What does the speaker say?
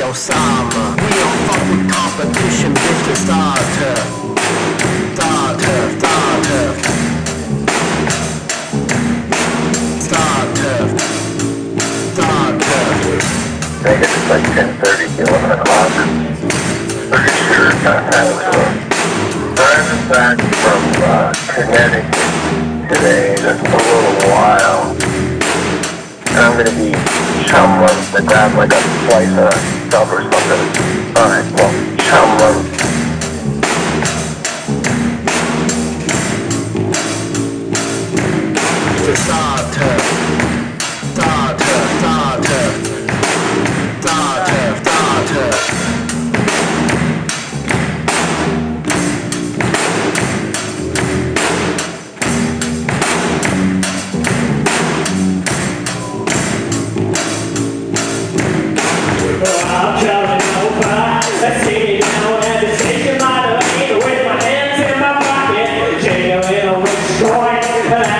yo Sama We don't fuck with competition, bitch, let's turf, her. Turf, her, turf, her. Turf. her. Start her. I like 10.30, 11 o'clock Pretty sure that was I'm back from uh, Connecticut today just a little while I'm gonna be someone that got like a slice of dollars on the sidewalk. But I